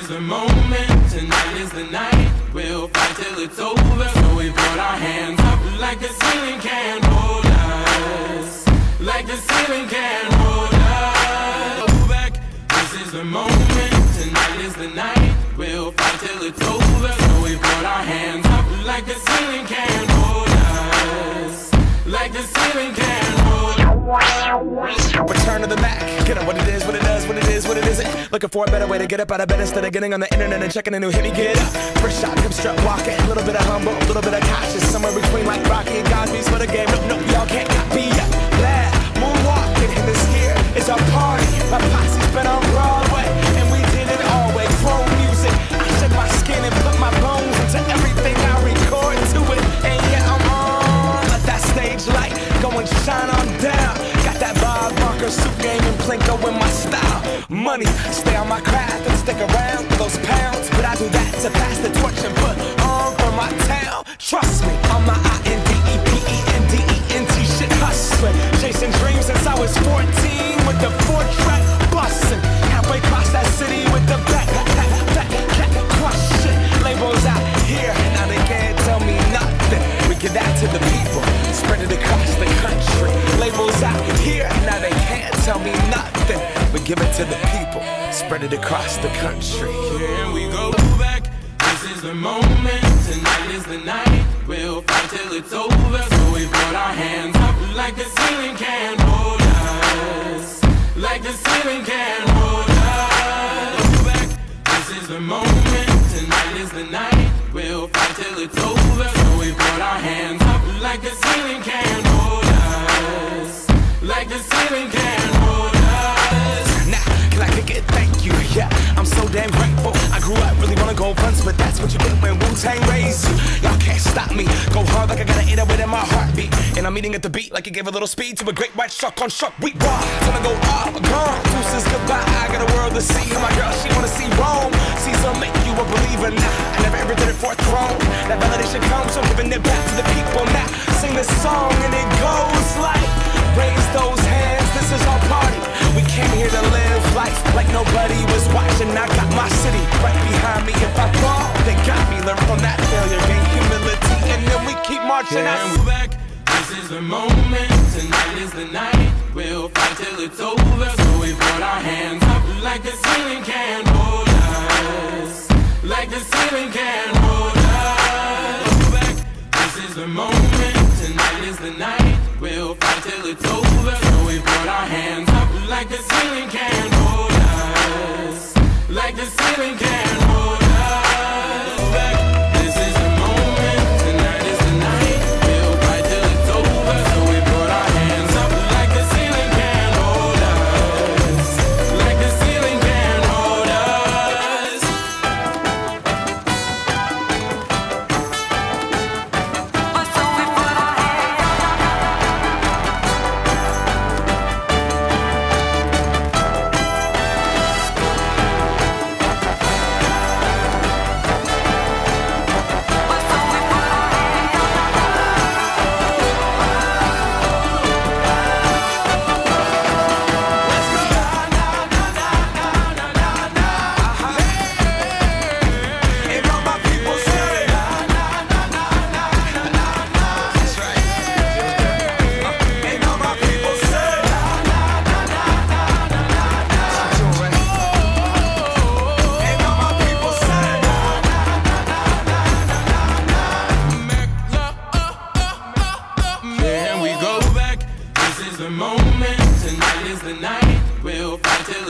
is the moment, tonight is the night. We'll fight till it's over. So we put our hands up like the ceiling can't hold us. Like the ceiling can't hold us. Back, this is the moment, tonight is the night. We'll fight till it's over. So we put our hands up like the ceiling can't hold us. Like the ceiling can't hold us. Return to the Mack. Get up what it is, what it does, what it is, what it isn't. Looking for a better way to get up out of bed instead of getting on the internet and checking a new hit. Me get up. First shot, hip strut walking. A little bit of humble, a little bit of cautious. Somewhere between like Rocky and Cosby's for the game. Nope, nope, y'all can't copy up. Glad moonwalking, and this here is our party. My posse's been on Broadway, and we did it all way. Chrome music. I shed my skin and put my bones into everything I record to it. And yeah, I'm on. Let that stage light go and shine on down. Got that Bob Barker suit game and Plinko in my style. Money, stay on my craft and stick around for those pounds. But I do that to pass the torch and put on for my town. Trust me, on my I N D E P E N D E N T shit hustling. Chasing dreams since I was 14 give it to the people, spread it across the country. Here we go back. This is the moment. Tonight is the night. We'll fight till it's over. So we put our hands up like the ceiling can't hold us. Like the ceiling can't hold us. Go back. This is the moment. Tonight is the night. We'll fight till it's over. So we put our hands up like the ceiling can't what you get when Wu Tang raised you. Y'all can't stop me. Go hard like I gotta eat it within my heartbeat. And I'm eating at the beat like it gave a little speed to a great white shark on shark. We raw. Gonna go up, gone. Deuces goodbye. I got a world to see. And my girl, she wanna see Rome. Caesar make you a believer. Nah, I never ever did it for a throne. That validation comes from giving it back to the people. Now, sing this song and it goes like, marching. And we're back. This is the moment. Tonight is the night. We'll fight till it's over. So we put our hands up like the ceiling can't hold us. Like the ceiling can't hold us. Go back. This is the moment. Tonight is the night. We'll fight till it's over. So we put our hands up like the ceiling can't hold us. Like the ceiling can't hold us.